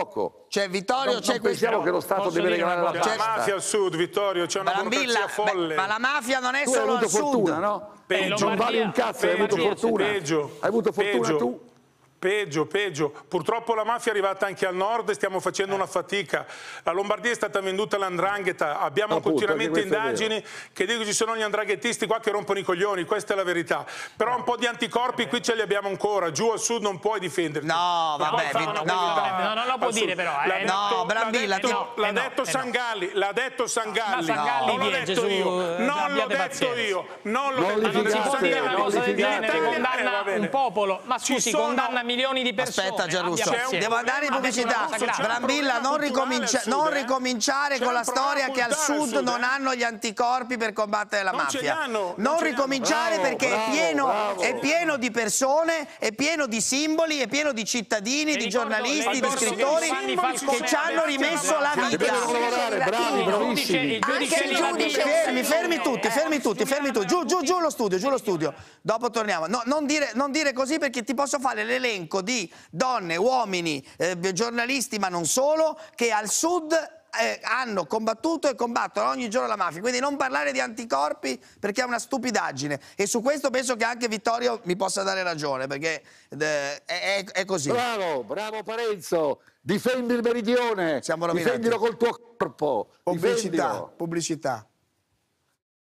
poco. C'è Vittorio, non, c'è questo. pensiamo che lo Stato deve regalare la una C'è la mafia al sud, Vittorio, c'è una burocrazia folle. beh, ma la mafia non è Tu solo al sud. fortuna, no? Peggio. Non vale un cazzo, hai avuto Peggio, fortuna. Peggio, Hai avuto fortuna peggio. tu? Peggio, peggio. Purtroppo la mafia è arrivata anche al nord e stiamo facendo una fatica. La Lombardia è stata venduta all'andrangheta, abbiamo Appunto, continuamente indagini che dicono che ci sono gli andranghettisti qua che rompono i coglioni, questa è la verità. Però un po' di anticorpi qui ce li abbiamo ancora, giù al sud non puoi difenderti. No, Non vabbè, no. No, non lo può dire però, eh. L'ha No, detto- Brambilla, l'ha detto, eh detto eh no. Sangalli, l'ha detto Sangalli. Non l'ho detto io, eh, non l'ho detto io, non l'ho detto Ma non si può dire una cosa del genere, Eh, condanna un popolo. Ma scusi, condanna milioni di persone. Aspetta Gianlusso, devo andare in pubblicità. Brambilla, non, ricomincia- non eh. ricominciare con la storia che al sud sud, non eh. hanno gli anticorpi per combattere la mafia. non ricominciare Bravo, perché è, pieno, è pieno di persone, è pieno di simboli, è pieno di cittadini, di giornalisti, di scrittori che ci hanno rimesso la vita. bravi, bravissimi. Anche il giudice, fermi, fermi tutti, fermi tutti, fermi tutti. Giù, giù, giù lo studio, giù lo studio. Dopo torniamo. No, non, dire, non dire così perché ti posso fare l'elenco di donne, uomini, eh, giornalisti, ma non solo, che al sud eh, hanno combattuto e combattono ogni giorno la mafia. Quindi non parlare di anticorpi perché è una stupidaggine. E su questo penso che anche Vittorio mi possa dare ragione, perché eh, è, è- così. Bravo, bravo Parenzo. Difendi il meridione. Difendilo col tuo corpo. Pubblicità, Difendilo. pubblicità.